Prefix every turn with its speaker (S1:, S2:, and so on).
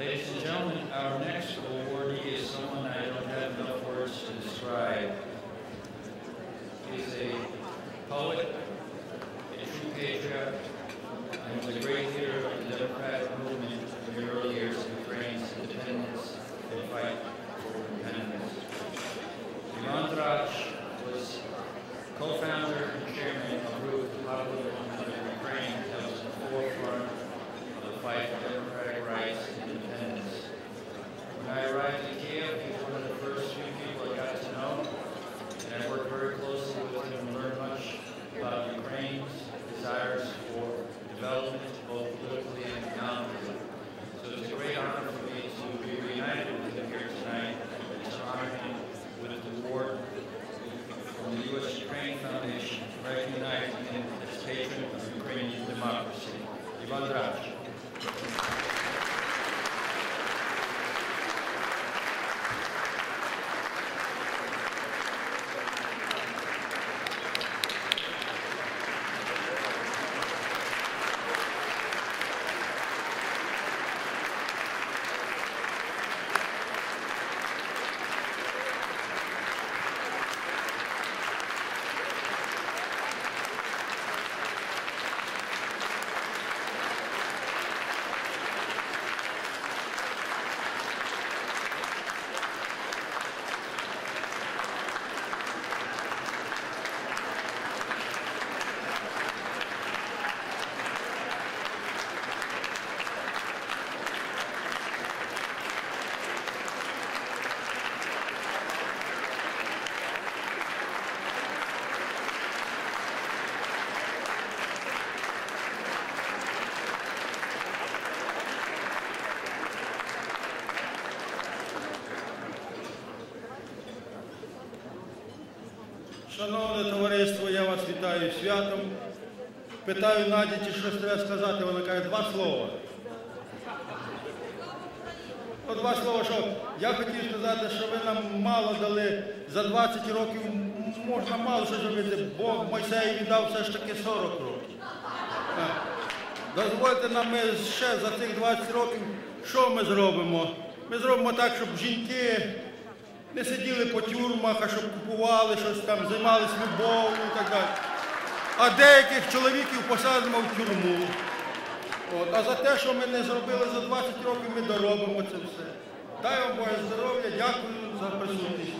S1: Ladies and gentlemen, our next awardee is someone I don't have enough words to describe. He's a poet, a true patriot, and was a great leader recognized the its of Ukrainian democracy. Ivan Drash.
S2: Шановне товариство, я вас вітаю святом. Питаю Наді, чи щось треба сказати, вона каже два слова. Ну, два слова, що я хотів сказати, що ви нам мало дали за 20 років, можна мало що зробити, Бог Мойсеєві дав все ж таки 40 років. Дозвольте нам ми ще за цих 20 років, що ми зробимо? Ми зробимо так, щоб жінки не сиділи по тюрмах, а щоб купували щось там, займалися любов'ю і так далі. А деяких чоловіків посадимо в тюрму. От. А за те, що ми не зробили за 20 років, ми доробимо це все. Дай вам Боже здоров'я, дякую за присутність.